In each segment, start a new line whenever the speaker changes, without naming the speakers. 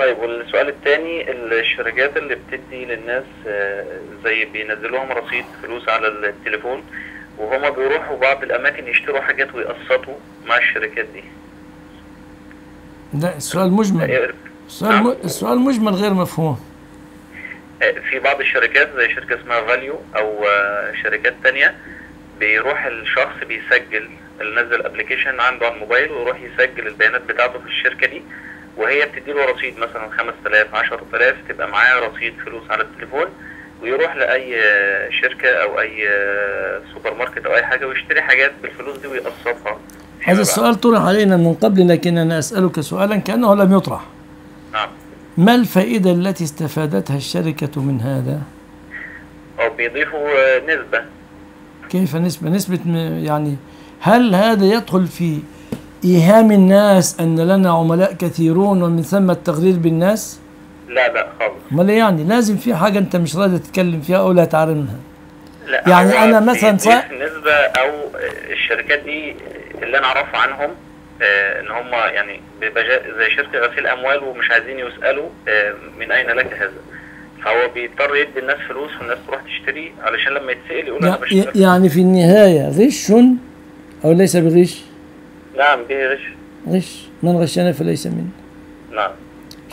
طيب والسؤال الثاني الشركات اللي بتدي للناس آه، زي بينزلوهم رصيد فلوس على التليفون وهما بيروحوا بعض الأماكن يشتروا حاجات ويقسطوا مع الشركات دي.
لا السؤال مجمل. السؤال م... السؤال مجمل غير مفهوم.
آه، في بعض الشركات زي شركة اسمها Valu أو آه، شركات تانية بيروح الشخص بيسجل اللي نزل application عنده على الموبايل ويروح يسجل البيانات بتاعته في الشركة دي وهي بتدي له رصيد مثلا 5000 10000 تبقى معاه رصيد فلوس على التليفون ويروح شركة أو أي آه، سوبر ماركت أو أي حاجة ويشتري حاجات بالفلوس دي ويقسطها
هذا. السؤال طرح علينا من قبل لكن أنا أسألك سؤالا كأنه لم يطرح
نعم
ما الفائدة التي استفادتها الشركة من هذا؟
أو بيضيفوا نسبة
كيف نسبة م- يعني هل هذا يدخل في إيهام الناس أن لنا عملاء كثيرون ومن ثم التغرير بالناس؟
لا لا خالص.
أمال إيه يعني؟ لازم في حاجة أنت مش راضي تتكلم فيها أو لا تعلمها
لا
يعني أنا مثلاً صا-
نسبة أو الشركات دي اللي أنا أعرفه عنهم آه، إن هم يعني زي شركة غسيل أموال ومش عايزين يسألوا آه، من أين لك هذا. فهو بيضطر يدي الناس فلوس والناس تروح تشتري علشان لما يتسأل يقول أنا
يع-
بشتري.
يعني في النهاية غش أو ليس بغش؟
نعم بيغش
غش. من غشنا فليس منه
نعم.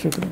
شكرا.